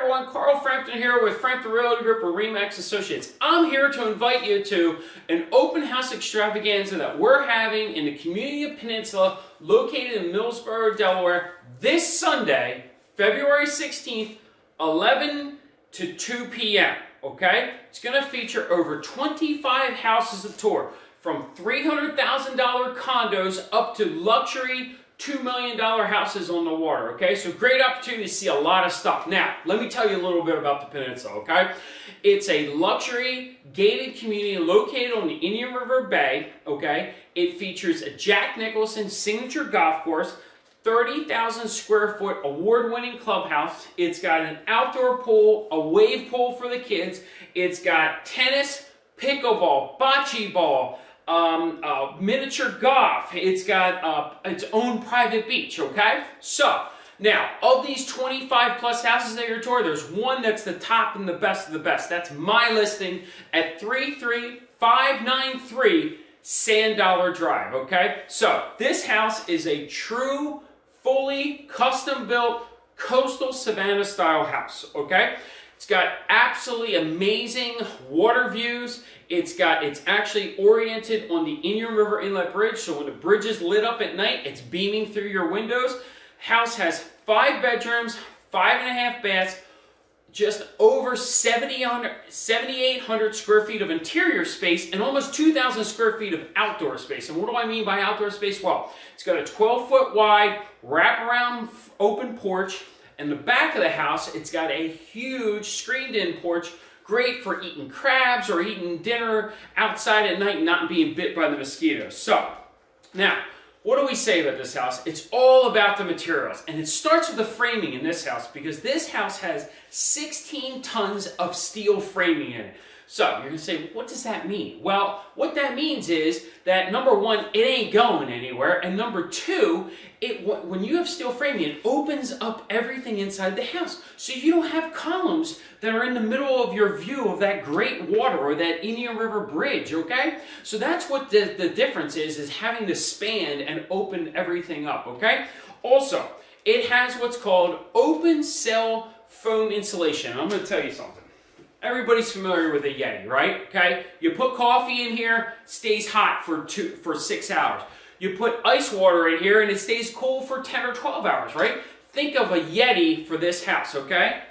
everyone, Carl Frampton here with Frampton Realty Group or REMAX Associates. I'm here to invite you to an open house extravaganza that we're having in the community of Peninsula located in Millsboro, Delaware this Sunday, February 16th, 11 to 2 p.m. Okay? It's going to feature over 25 houses of tour from $300,000 condos up to luxury $2 million houses on the water, okay? So great opportunity to see a lot of stuff. Now, let me tell you a little bit about the peninsula, okay? It's a luxury gated community located on the Indian River Bay, okay? It features a Jack Nicklaus signature golf course, 30,000 square foot award-winning clubhouse. It's got an outdoor pool, a wave pool for the kids. It's got tennis, pickleball, bocce ball, um, miniature golf. It's got uh, its own private beach, okay? So, now, of these 25 plus houses that you're touring, there's one that's the top and the best of the best. That's my listing at 33593 Sand Dollar Drive, okay? So, this house is a true, fully custom-built coastal Savannah style house, okay? It's got absolutely amazing water views. It's got, it's actually oriented on the Indian River Inlet Bridge, so when the bridge is lit up at night, it's beaming through your windows. House has five bedrooms, five and a half baths, just over 7,800 square feet of interior space and almost 2,000 square feet of outdoor space. And what do I mean by outdoor space? Well, it's got a 12 foot wide wraparound open porch. In the back of the house, it's got a huge screened-in porch, great for eating crabs or eating dinner outside at night and not being bit by the mosquitoes. So, now, what do we say about this house? It's all about the materials. And it starts with the framing in this house because this house has 16 tons of steel framing in it. So you're going to say, what does that mean? Well, what that means is that number one, it ain't going anywhere. And number two, it when you have steel framing, it opens up everything inside the house. So you don't have columns that are in the middle of your view of that great water or that Indian River Bridge, okay? So that's what the, the difference is, is having to span and open everything up, okay? Also, it has what's called open cell foam insulation. I'm going to tell you something. Everybody's familiar with a Yeti, right? Okay, you put coffee in here, stays hot for two for six hours. You put ice water in here and it stays cool for 10 or 12 hours, right? Think of a Yeti for this house, okay?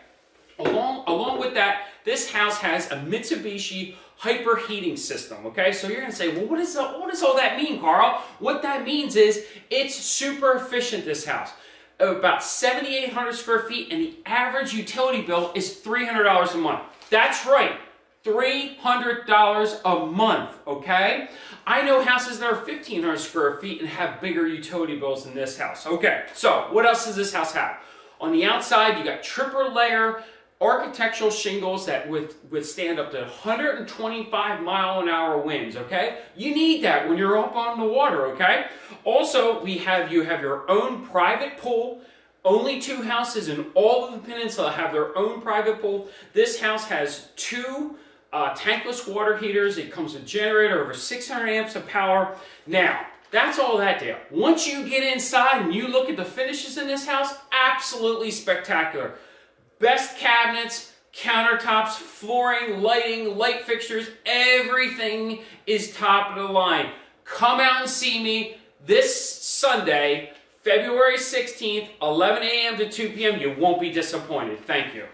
Along, along with that, this house has a Mitsubishi hyper heating system, okay? So you're gonna say, well, what, is, what does all that mean, Carl? What that means is it's super efficient, this house. About 7,800 square feet and the average utility bill is $300 a month. That's right. $300 a month, okay? I know houses that are 1,500 square feet and have bigger utility bills than this house. Okay, so what else does this house have? On the outside, you got triple layer architectural shingles that withstand up to 125 mile an hour winds, okay? You need that when you're up on the water, okay? Also, we have you have your own private pool only two houses in all of the peninsula have their own private pool. This house has two uh, tankless water heaters. It comes with a generator over 600 amps of power. Now, that's all that deal. Once you get inside and you look at the finishes in this house, absolutely spectacular. Best cabinets, countertops, flooring, lighting, light fixtures, everything is top of the line. Come out and see me this Sunday February 16th, 11 a.m. to 2 p.m. You won't be disappointed. Thank you.